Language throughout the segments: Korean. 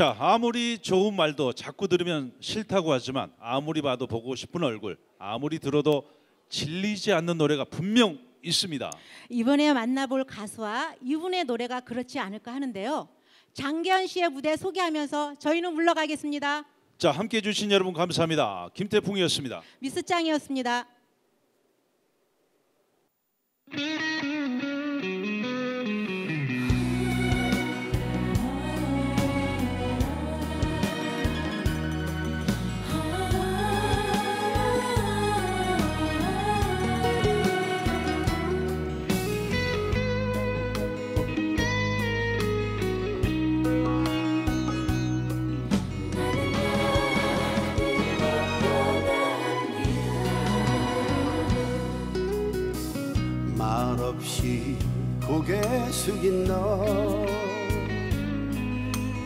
자, 아무리 좋은 말도 자꾸 들으면 싫다고 하지만 아무리 봐도 보고 싶은 얼굴, 아무리 들어도 질리지 않는 노래가 분명 있습니다. 이번에 만나볼 가수와 이분의 노래가 그렇지 않을까 하는데요. 장기현 씨의 무대 소개하면서 저희는 물러가겠습니다. 자, 함께 해 주신 여러분 감사합니다. 김태풍이었습니다. 미스짱이었습니다. 숙인 너.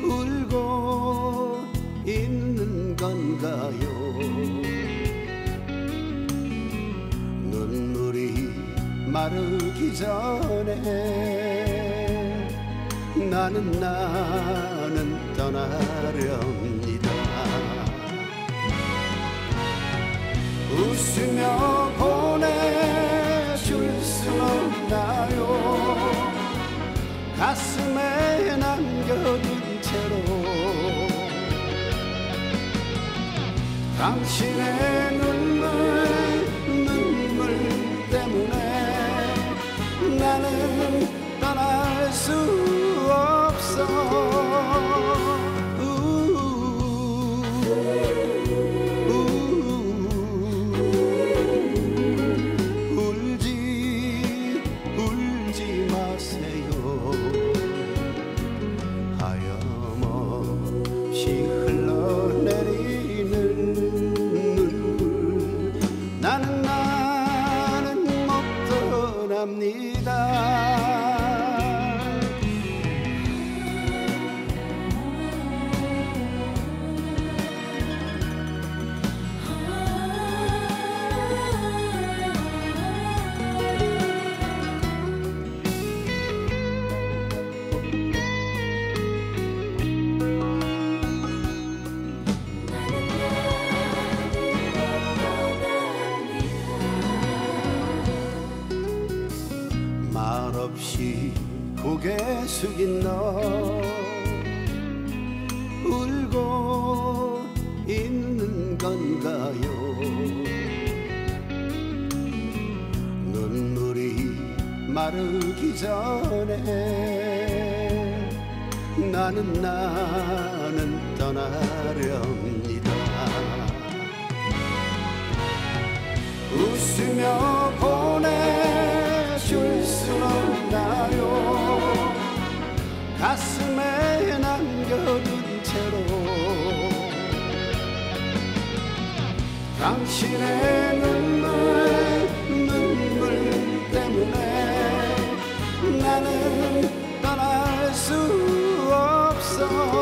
울고 있는 건가요? 눈물이 마르기 전에 나는 나는 떠나렵니다. 웃으며 보 가슴에 남겨둔 채로 당신의 눈물 눈물 때문에 나는 떠날 수 없어 없이 고개 숙인 너. 울고 있는 건가요? 눈물이 마르기 전에 나는 나는 떠나렵니다. 웃으며 없나요 가슴에 남겨둔 채로 당신의 눈물 눈물 때문에 나는 떠날 수 없어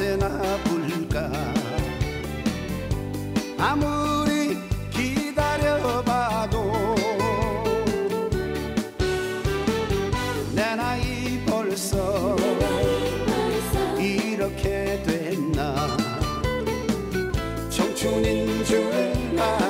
언제나 불까? 아무리 기다려봐도 내 나이 벌써, 벌써 이렇게 됐나? 청춘인 줄 알아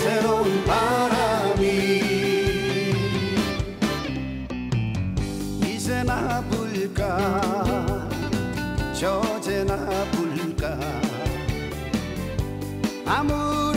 새로운 바람이 이제나 불까? 저제나 불까? 아무